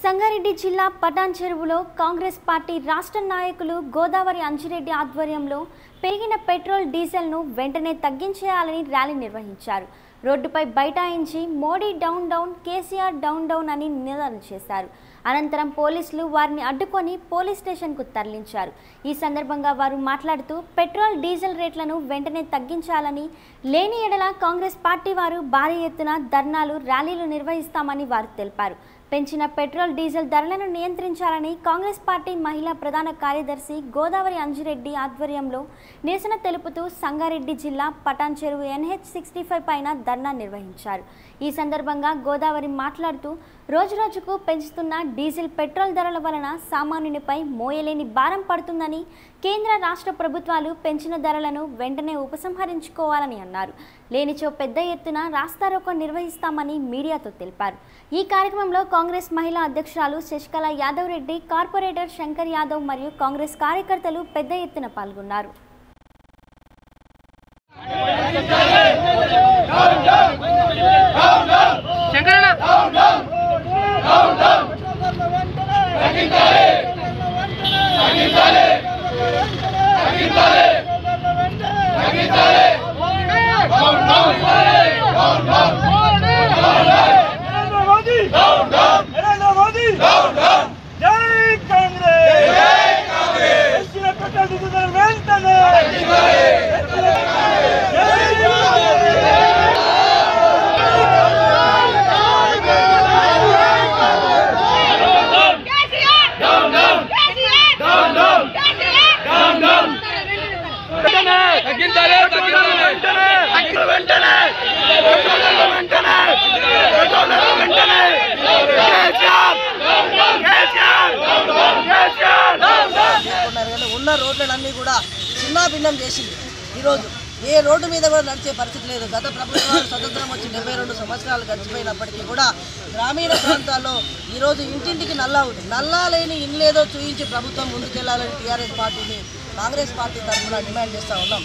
సంగారెడ్డి జిల్లా పటాన్ చెరువులో కాంగ్రెస్ పార్టీ రాష్ట్ర నాయకులు గోదావరి అంజిరెడ్డి ఆధ్వర్యంలో పెరిగిన పెట్రోల్ డీజిల్ను వెంటనే తగ్గించేయాలని ర్యాలీ నిర్వహించారు. రోడ్డుపై బైఠాయించి Modi down down KCR down down అని నినాదాలు చేశారు. అనంతరం పోలీసులు వారిని అడ్డుకొని పోలీస్ స్టేషన్కు తరలించారు. ఈ సందర్భంగా వారు మాట్లాడుతూ పెట్రోల్ డీజిల్ రేట్లను వెంటనే తగ్గించాలని లేని ఎడల కాంగ్రెస్ పార్టీ వారు భారీ ఎత్తున ధర్నాలు ర్యాలీలు నిర్వహిస్తామని వారు తెలిపారు. పెంచిన పెట్రోల్ డీజిల్ ధరలను నియంత్రించాలని కాంగ్రెస్ పార్టీ మహిళా ప్రధాన కార్యదర్శి గోదావరి అంజిరెడ్డి ఆధ్వర్యంలో నిరసన తెలుపుతూ సంగారెడ్డి జిల్లా పటాన్ చెరువు ఎన్హెచ్ సిక్స్టీ ఫైవ్ పైన ధర్నా నిర్వహించారు. ఈ సందర్భంగా గోదావరి మాట్లాడుతూ రోజురోజుకు పెంచుతున్న డీజిల్ పెట్రోల్ ధరల వలన సామాన్యునిపై మోయలేని భారం పడుతుందని కేంద్ర రాష్ట్ర ప్రభుత్వాలు పెంచిన ధరలను వెంటనే ఉపసంహరించుకోవాలని అన్నారు. లేనిచో పెద్ద ఎత్తున రాస్తారోకో నిర్వహిస్తామని మీడియాతో తెలిపారు ఈ కార్యక్రమంలో కాంగ్రెస్ మహిళా అధ్యక్షురాలు శశికళ యాదవ్ రెడ్డి కార్పొరేటర్ శంకర్ యాదవ్ మరియు కాంగ్రెస్ కార్యకర్తలు పెద్ద ఎత్తున పాల్గొన్నారు నరేంద్ర మోదీ నరేంద్ర మోదీ జై కాంగ్రెస్ పెంచిన పెట్రోల్ డీజిల్ ధరలు వెంటనే జై Congress KCR down down KCR down down KCR down down తగ్గించాలి తగ్గించాలి వెంటనే వెంటనే వెంటనే వెంటనే కేసీఆర్ కేసీఆర్ కేసీఆర్ చేసుకున్నారు కానీ ఉన్న రోడ్లన్నీ కూడా చిన్న చేసింది. ఈరోజు ఏ రోడ్డు మీద కూడా నడిచే పరిస్థితి లేదు. గత ప్రభుత్వాలు స్వతంత్రం వచ్చి డెబ్బై రెండు సంవత్సరాలు గడిచిపోయినప్పటికీ కూడా గ్రామీణ ప్రాంతాల్లో ఈరోజు ఇంటింటికి నల్లా ఉంది. నల్లా లేని ఇల్లేదో చూయించి ప్రభుత్వం ముందుకెళ్ళాలని టీఆర్ఎస్ పార్టీని కాంగ్రెస్ పార్టీ తరఫున డిమాండ్ చేస్తూ ఉన్నాం.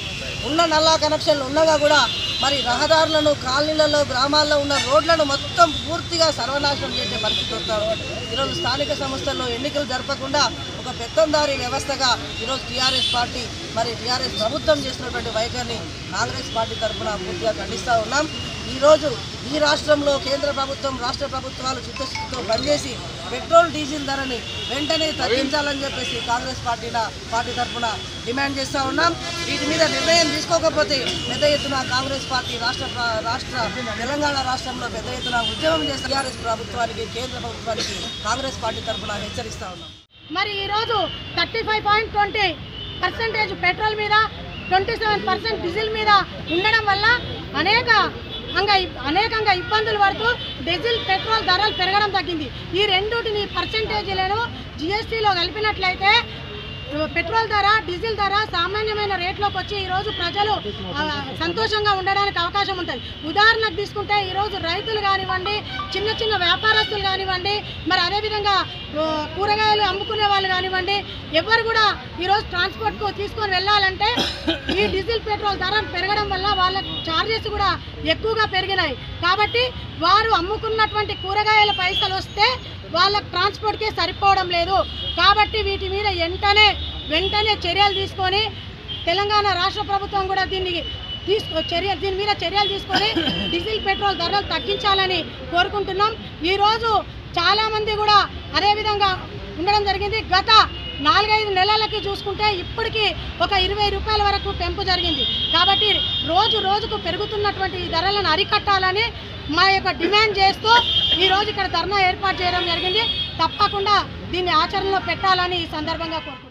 ఉన్న నల్లా కనెక్షన్లు ఉన్నగా కూడా మరి రహదారులను కాలనీలలో గ్రామాల్లో ఉన్న రోడ్లను మొత్తం పూర్తిగా సర్వనాశనం చేసే పరిస్థితి వస్తారు ఈరోజు స్థానిక సంస్థల్లో ఎన్నికలు జరపకుండా ఒక పెత్తందారి వ్యవస్థగా ఈరోజు టీఆర్ఎస్ పార్టీ మరి టీఆర్ఎస్ ప్రభుత్వం చేసినటువంటి వైఖరిని కాంగ్రెస్ పార్టీ తరఫున పూర్తిగా ఖండిస్తూ ఉన్నాం. ఈరోజు ఈ రాష్ట్రంలో కేంద్ర ప్రభుత్వం రాష్ట్ర ప్రభుత్వాలు చిత్తశుద్ధితో పనిచేసి పెట్రోల్ డీజిల్ ధరని వెంటనే తగ్గించాలని చెప్పేసి కాంగ్రెస్ పార్టీన పార్టీ తరఫున డిమాండ్ చేస్తూ ఉన్నాం. వీటి మీద నిర్ణయం తీసుకోకపోతే పెద్ద ఎత్తున కాంగ్రెస్ పార్టీ రాష్ట్ర రాష్ట్ర తెలంగాణ రాష్ట్రంలో పెద్ద ఎత్తున ఉద్యమం చేస్తే టీఆర్ఎస్ ప్రభుత్వానికి కేంద్ర ప్రభుత్వానికి కాంగ్రెస్ పార్టీ తరఫున హెచ్చరిస్తా ఉన్నాం. మరి ఈరోజు thirty five point twenty percentage petrol మీద ట్వంటీ సెవెన్ పర్సెంట్ డీజిల్ మీద ఉండడం వల్ల అనేక అంగా అనేకంగా ఇబ్బందులు పడుతూ డీజిల్ పెట్రోల్ ధరలు పెరగడం తగ్గింది. ఈ రెండుటిని పర్సెంటేజీలను జిఎస్టీలో కలిపినట్లయితే పెట్రోల్ ధర డీజిల్ ధర సామాన్యమైన రేట్లోకి వచ్చి ఈరోజు ప్రజలు సంతోషంగా ఉండడానికి అవకాశం ఉంటుంది. ఉదాహరణకు తీసుకుంటే ఈరోజు రైతులు కానివ్వండి చిన్న చిన్న వ్యాపారస్తులు కానివ్వండి మరి అదేవిధంగా కూరగాయలు అమ్ముకునే వాళ్ళు కానివ్వండి ఎవరు కూడా ఈరోజు ట్రాన్స్పోర్ట్కు తీసుకొని వెళ్ళాలంటే ఈ డీజిల్ పెట్రోల్ ధర పెరగడం వల్ల వాళ్ళ ఛార్జెస్ కూడా ఎక్కువగా పెరిగినాయి. కాబట్టి వారు అమ్ముకున్నటువంటి కూరగాయల పైసలు వస్తే వాళ్ళ ట్రాన్స్పోర్ట్కే సరిపోవడం లేదు. కాబట్టి వీటి మీద వెంటనే వెంటనే చర్యలు తీసుకొని తెలంగాణ రాష్ట్ర ప్రభుత్వం కూడా దీన్ని తీసుకో చర్య దీని మీద చర్యలు తీసుకొని డీజిల్ పెట్రోల్ ధరలు తగ్గించాలని కోరుకుంటున్నాం. ఈరోజు చాలామంది కూడా అదేవిధంగా ఉండడం జరిగింది. గత నాలుగైదు నెలలకి చూసుకుంటే ఇప్పటికీ ఒక ఇరవై రూపాయల వరకు పెంపు జరిగింది. కాబట్టి రోజు రోజుకు పెరుగుతున్నటువంటి ఈ ధరలను అరికట్టాలని మా యొక్క డిమాండ్ చేస్తూ ఈ రోజు ఇక్కడ ధర్నా ఏర్పాటు చేయడం జరిగింది. తప్పకుండా దీన్ని ఆచరణలో పెట్టాలని ఈ సందర్భంగా కోరుకుంటున్నాం